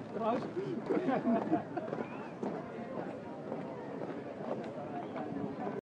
страшно.